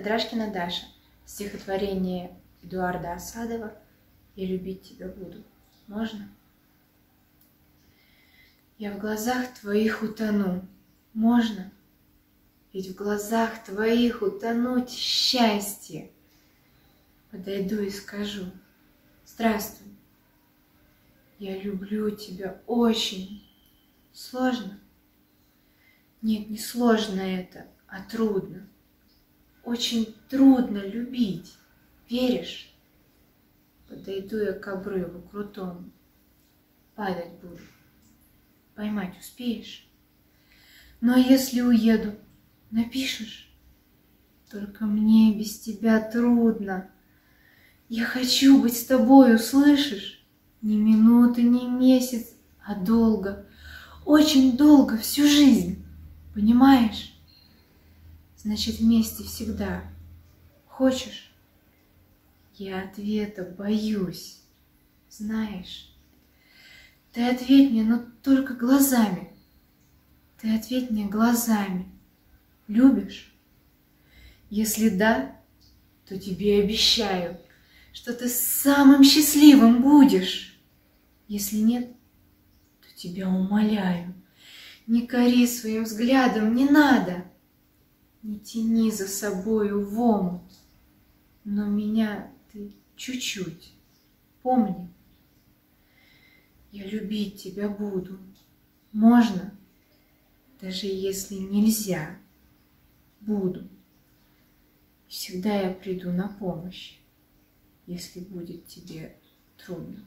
Кондрашкина Даша. Стихотворение Эдуарда Осадова «Я любить тебя буду». Можно? Я в глазах твоих утону. Можно? Ведь в глазах твоих утонуть счастье. Подойду и скажу Здравствуй. Я люблю тебя очень. Сложно? Нет, не сложно это, а трудно. Очень трудно любить. Веришь? Подойду я к обрыву крутому. Падать буду. Поймать успеешь? А если уеду, напишешь? Только мне без тебя трудно. Я хочу быть с тобой, услышишь? Ни минуты, ни месяц, а долго, очень долго, всю жизнь. Понимаешь? Значит, вместе всегда. Хочешь? Я ответа боюсь. Знаешь? Ты ответь мне, но только глазами. Ты ответь мне глазами. Любишь? Если да, то тебе обещаю, что ты самым счастливым будешь. Если нет, то тебя умоляю, не кори своим взглядом, не надо. Не тяни за собою в омут, но меня ты чуть-чуть помни. Я любить тебя буду, можно, даже если нельзя, буду. Всегда я приду на помощь, если будет тебе трудно.